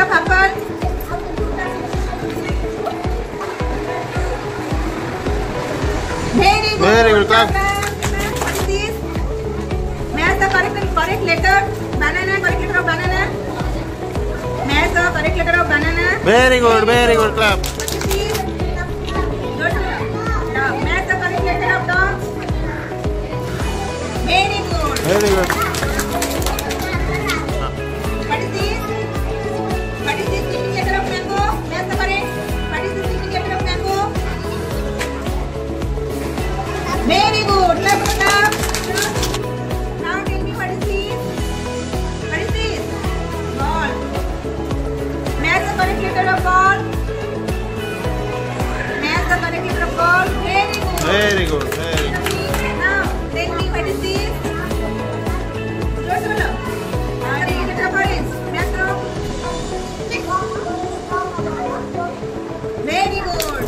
Beginning letter of apple. Very good. Very good, clap. What is this? Match the correct correct letter. Banana. Correct letter of banana. Match the correct letter of banana. Very good, very good. Clap. What is this? Good. Dog. Match the correct letter of dog. Very good. Very good. What is this? Very good. Clap, clap. Now tell me what is this? What is this? Ball. Match the correct letter of ball. Match the correct letter of ball. Very good. Very good. Very good. Now tell me what is this? George बोलो. Orange letter of orange. Match the. Very good.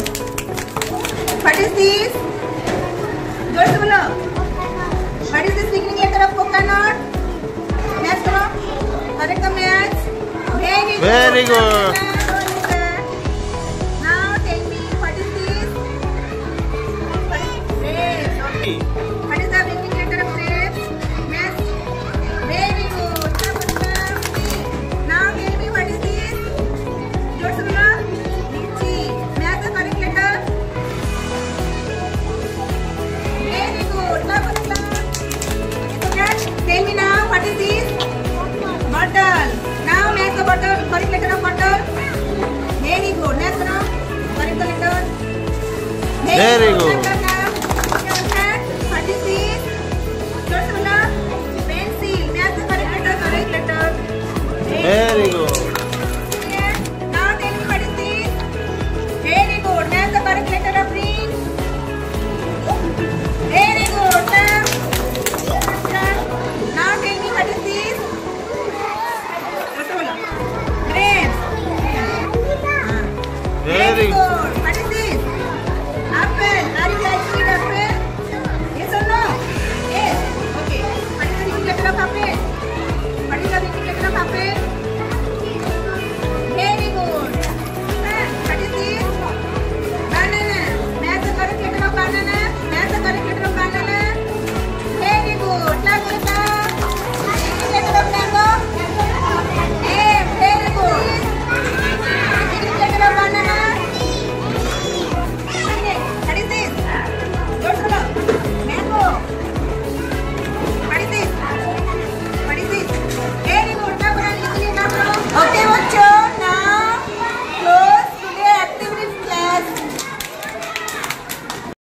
What is this? George What is this beginning letter of coconut? Match करो. Correct the match. Very good. Very good. Very.